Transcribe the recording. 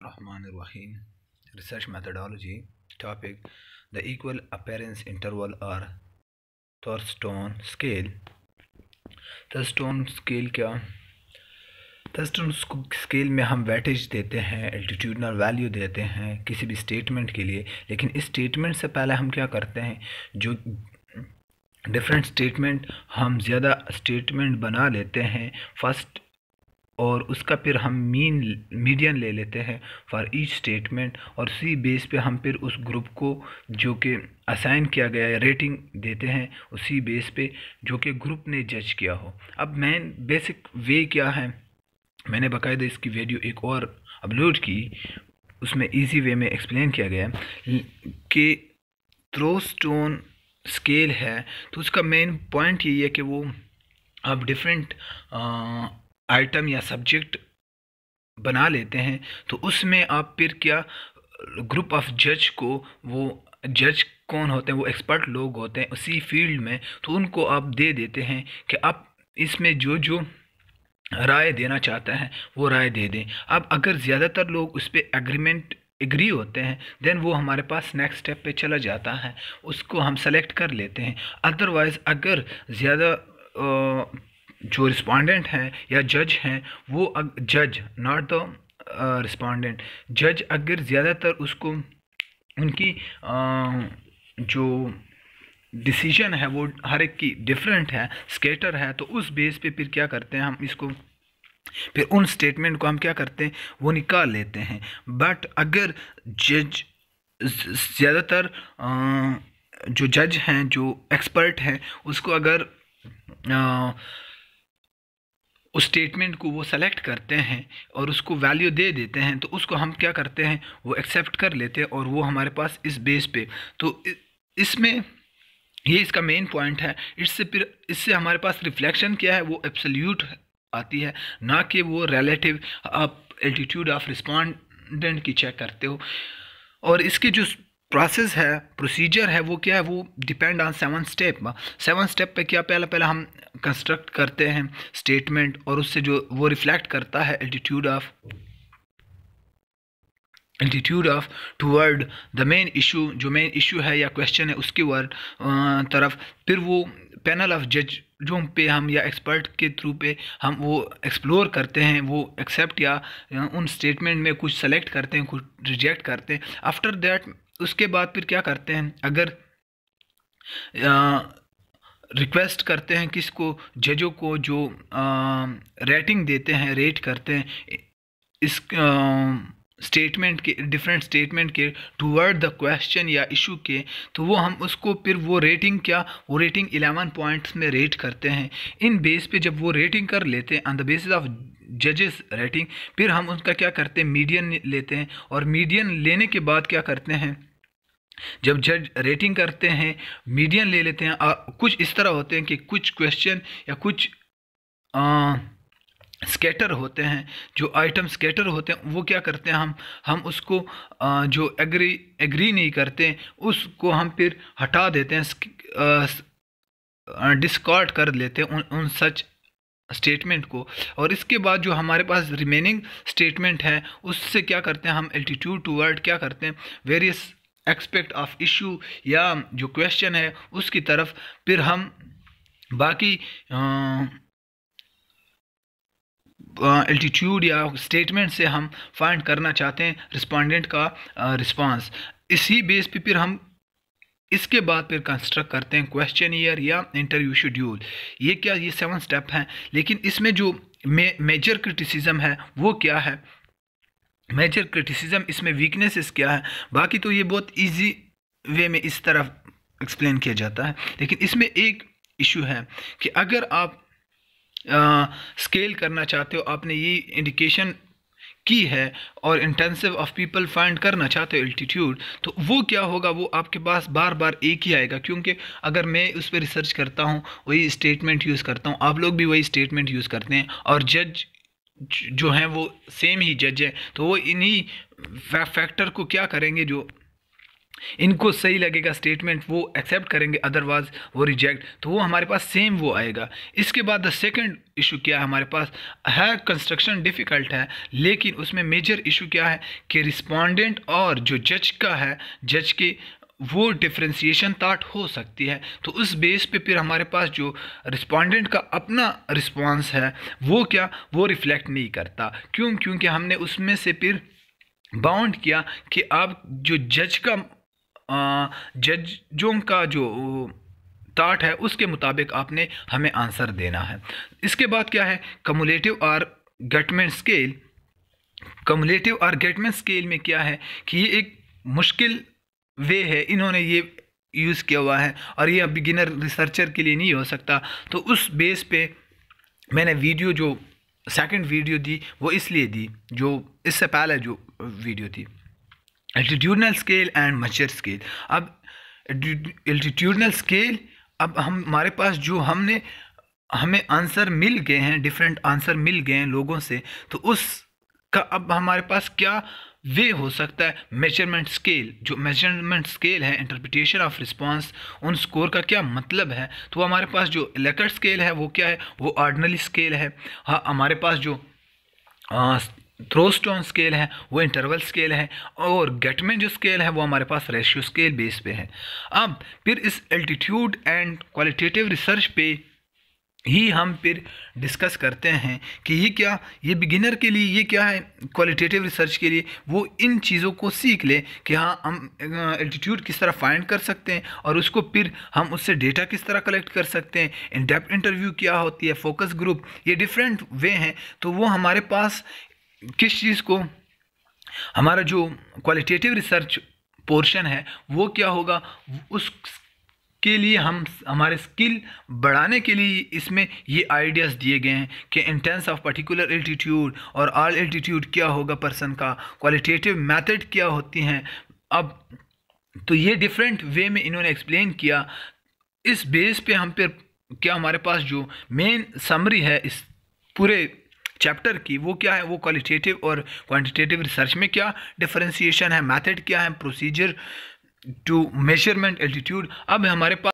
Rahim Research Methodology Topic, The Equal Appearance Interval or Thurstone Scale. Thurstone scale क्या? Thurstone scale में हम weightage देते हैं altitudinal value देते हैं किसी भी स्टेटमेंट के लिए। लेकिन इस स्टेटमेंट से पहले हम क्या करते हैं? जो डिफरेंट स्टेटमेंट हम ज़्यादा स्टेटमेंट बना लेते हैं। फ़र्स्ट और उसका फिर हम मीन, मीडियन ले लेते हैं फॉर ईच स्टेटमेंट और उसी बेस पे हम फिर उस ग्रुप को जो कि असाइन किया गया है रेटिंग देते हैं उसी बेस पे जो कि ग्रुप ने जज किया हो। अब मेन बेसिक वे क्या है? मैंने बाकायदा इसकी वीडियो एक और अपलोड की। उसमें इजी वे में एक्सप्लेन किया गया कि थ्रोस्टोन स्केल है। तो उसका मेन पॉइंट यही है कि वो आप डिफरेंट आइटम या सब्जेक्ट बना लेते हैं तो उसमें आप फिर क्या ग्रुप ऑफ़ जज को वो जज कौन होते हैं, वो एक्सपर्ट लोग होते हैं, उसी फ़ील्ड में तो उनको आप दे देते हैं कि आप इसमें जो जो राय देना चाहता है, वो राय दे दें। अब अगर ज़्यादातर लोग उस पर एग्रीमेंट एग्री होते हैं देन वो हमारे पास नेक्स्ट स्टेप पे चला जाता है, उसको हम सेलेक्ट कर लेते हैं। अदरवाइज़ अगर ज़्यादा जो रिस्पोंडेंट हैं या जज हैं वो जज नॉट द रिस्पोंडेंट जज अगर ज़्यादातर उसको उनकी uh, जो डिसीज़न है वो हर एक की डिफरेंट है स्केटर है तो उस बेस पे फिर क्या करते हैं हम इसको फिर उन स्टेटमेंट को हम क्या करते हैं वो निकाल लेते हैं. बट अगर जज ज़्यादातर जो जज हैं जो एक्सपर्ट हैं उसको अगर आ, उस स्टेटमेंट को वो सेलेक्ट करते हैं और उसको वैल्यू दे देते हैं तो उसको हम क्या करते हैं? वो एक्सेप्ट कर लेते हैं और वो हमारे पास इस बेस पे। तो इसमें ये इसका मेन पॉइंट है। इससे फिर, इससे हमारे पास रिफ्लेक्शन क्या है? वो एब्सोल्यूट आती है, ना कि वो रिलेटिव आप एल्टीट्यूड ऑफ़ रिस्पॉन्डेंट की चेक करते हो। और इसके जो प्रोसेस है प्रोसीजर है, वो क्या है, वो depend on seven step seven step पे क्या पहला पहला हम कंस्ट्रक्ट करते हैं स्टेटमेंट और उससे जो वो रिफ्लेक्ट करता है attitude of attitude of toward the main issue जो मेन इशू है या क्वेश्चन है उसके वर्ड तरफ़। फिर वो पैनल ऑफ़ जज जो पे हम या एक्सपर्ट के थ्रू पे हम वो एक्सप्लोर करते हैं, वो एक्सेप्ट या उन स्टेटमेंट में कुछ सेलेक्ट करते हैं, कुछ रिजेक्ट करते हैं। आफ्टर दैट उसके बाद फिर क्या करते हैं? अगर रिक्वेस्ट करते हैं किसको? जजों को जो रेटिंग देते हैं रेट करते हैं, इस स्टेटमेंट के डिफरेंट स्टेटमेंट के टूवर्ड द क्वेश्चन या इशू के तो वो हम उसको फिर वो रेटिंग क्या? वो रेटिंग 11 पॉइंट्स में रेट करते हैं। इन बेस पे जब वो रेटिंग कर लेते हैं ऑन द बेसिस ऑफ़ जजेस रेटिंग फिर हम उसका क्या करते हैं? मीडियन लेते हैं और मीडियन लेने के बाद क्या करते हैं? जब जज रेटिंग करते हैं मीडियन ले लेते हैं आ, कुछ इस तरह होते हैं कि कुछ क्वेश्चन या कुछ आ, स्केटर होते हैं जो आइटम स्केटर होते हैं वो क्या करते हैं हम हम उसको आ, जो एग्री एग्री नहीं करते उसको हम फिर हटा देते हैं डिस्कार्ड कर लेते हैं उन उन सच स्टेटमेंट को। और इसके बाद जो हमारे पास रिमेनिंग स्टेटमेंट है उससे क्या करते हैं हम एल्टीट्यूड टू वर्ड क्या करते हैं वेरियस एक्सपेक्ट ऑफ़ इशू या जो क्वेश्चन है, उसकी तरफ़ फिर हम बाकी एल्टीट्यूड या स्टेटमेंट से हम फाइंड करना चाहते हैं रिस्पोंडेंट का रिस्पांस इसी बेस पे फिर हम इसके बाद फिर कंस्ट्रक्ट करते हैं क्वेश्चन ईयर या इंटरव्यू शेड्यूल ये क्या, ये सेवन स्टेप हैं? लेकिन इसमें जो मेजर क्रिटिसिज्म है, वो क्या है? मेजर क्रिटिसिज्म इसमें वीकनेसेस क्या है? बाकी तो ये बहुत इजी वे में इस तरफ़ एक्सप्लेन किया जाता है। लेकिन इसमें एक इशू है कि अगर आप स्केल करना चाहते हो, आपने ये इंडिकेशन की है और इंटेंसिव ऑफ़ पीपल फाइंड करना चाहते हो एल्टीट्यूड तो वो क्या होगा? वो आपके पास बार बार एक ही आएगा। क्योंकि अगर मैं उस पर रिसर्च करता हूँ, वही स्टेटमेंट यूज़ करता हूँ, आप लोग भी वही स्टेटमेंट यूज़ करते हैं और जज जो हैं वो सेम ही जज हैं। तो वो इन्हीं फैक्टर को क्या करेंगे जो इनको सही लगेगा स्टेटमेंट वो एक्सेप्ट करेंगे अदरवाइज़ वो रिजेक्ट तो वो हमारे पास सेम वो आएगा। इसके बाद द सेकंड इशू क्या है हमारे पास? है कंस्ट्रक्शन डिफ़िकल्ट है, लेकिन उसमें मेजर इशू क्या है कि रिस्पोंडेंट और जो जज का है जज के वो डिफ्रेंसीशन थाट हो सकती है। तो उस बेस पे फिर हमारे पास जो रिस्पोंडेंट का अपना रिस्पांस है, वो क्या? वो रिफ्लेक्ट नहीं करता। क्यों? क्योंकि हमने उसमें से फिर बाउंड किया कि आप जो जज का जजों का जो ताट है, उसके मुताबिक आपने हमें आंसर देना है। इसके बाद क्या है? कमुलेटिव और गटमेंट स्केल कमुलेटिव और गेटमेंट स्केल में क्या है कि ये एक मुश्किल वे है, इन्होंने ये यूज़ किया हुआ है और ये अब बिगिनर रिसर्चर के लिए नहीं हो सकता। तो उस बेस पे मैंने वीडियो जो सेकंड वीडियो दी, वो इसलिए दी, जो इससे पहले जो वीडियो थी। एल्टीट्यूडनल स्केल एंड मचर स्केल अब एल्टीट्यूडनल स्केल अब हम, हमारे पास जो हमने, हमें आंसर मिल गए हैं डिफरेंट आंसर मिल गए हैं लोगों से तो उस का अब हमारे पास क्या वे हो सकता है मेज़रमेंट स्केल जो मेज़रमेंट स्केल है इंटरप्रिटेशन ऑफ़ रिस्पांस उन स्कोर का क्या मतलब है? तो हमारे पास जो इलेक्ट स्केल है वो क्या है? वो ऑर्डनली स्केल है। हाँ हमारे पास जो आ, थ्रोस्टोन स्केल है वो इंटरवल स्केल है। और गेटमेन जो स्केल है वो हमारे पास रेशियो स्केल बेस पे है। अब फिर इस एल्टीट्यूड एंड क्वालिटेटिव रिसर्च पे ही हम फिर डिस्कस करते हैं कि ये क्या, ये बिगिनर के लिए, ये क्या है क्वालिटेटिव रिसर्च के लिए, वो इन चीज़ों को सीख ले कि हाँ हम एल्टीट्यूड किस तरह फाइंड कर सकते हैं और उसको फिर हम उससे डेटा किस तरह कलेक्ट कर सकते हैं इन डेप्थ इंटरव्यू क्या होती है फोकस ग्रुप ये डिफरेंट वे हैं। तो वो हमारे पास किस चीज़ को, हमारा जो क्वालिटेटिव रिसर्च पोर्शन है, वो क्या होगा, उस के लिए हम, हमारे स्किल बढ़ाने के लिए इसमें ये आइडियाज़ दिए गए हैं कि इंटेंस ऑफ़ पर्टिकुलर एल्टीट्यूड और आल एल्टीट्यूड क्या होगा पर्सन का क्वालिटेटिव मेथड क्या होती हैं। अब तो ये डिफरेंट वे में इन्होंने एक्सप्लेन किया। इस बेस पे हम फिर, क्या हमारे पास जो मेन समरी है इस पूरे चैप्टर की, वो क्या है? वो क्वालिटेटिव और क्वांटिटेटिव रिसर्च में क्या डिफरेंशिएशन है? मेथड क्या है? प्रोसीजर टू मेज़रमेंट एल्टीट्यूड अब हमारे पास